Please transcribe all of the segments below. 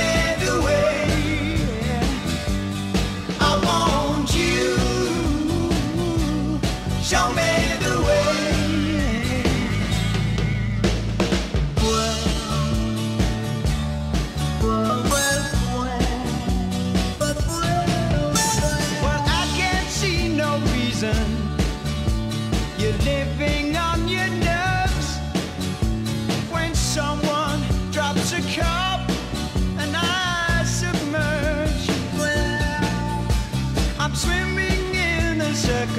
made the way.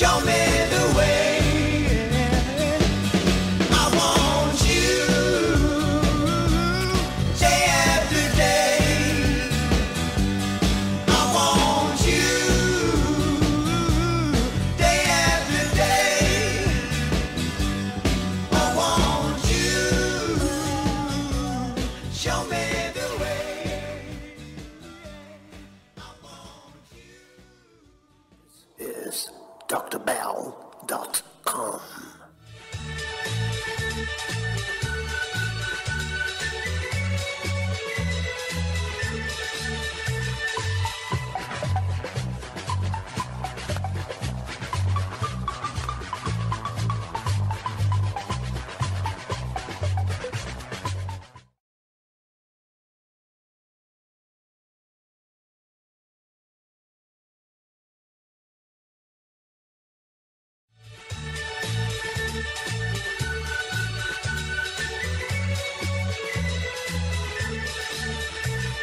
show me drbell.com.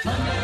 Sunday.